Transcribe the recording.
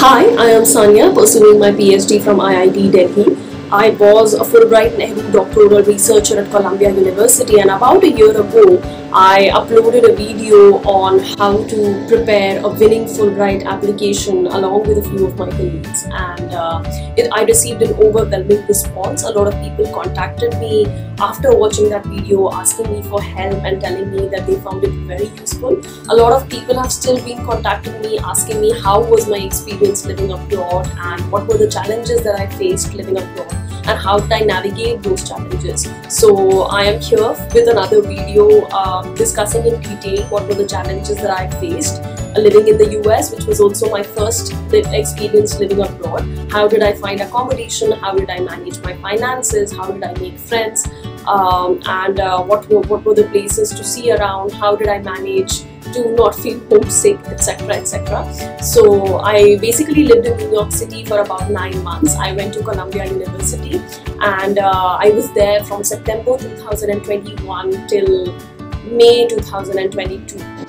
Hi, I am Sania, pursuing my PhD from IIT Delhi. I was a Fulbright Nehru doctoral researcher at Columbia University, and about a year ago, I uploaded a video on how to prepare a winning Fulbright application along with a few of my colleagues. And uh, it, I received an overwhelming response. A lot of people contacted me after watching that video, asking me for help and telling me that they found it very useful. A lot of people have still been contacting me, asking me how was my experience living abroad and what were the challenges that I faced living abroad and how did I navigate those challenges. So I am here with another video um, discussing in detail what were the challenges that I faced uh, living in the US, which was also my first experience living abroad. How did I find accommodation? How did I manage my finances? How did I make friends? Um, and uh, what, what were the places to see around? How did I manage to not feel homesick, etc. etc. So I basically lived in New York City for about nine months. I went to Columbia University and uh, I was there from September 2021 till May 2022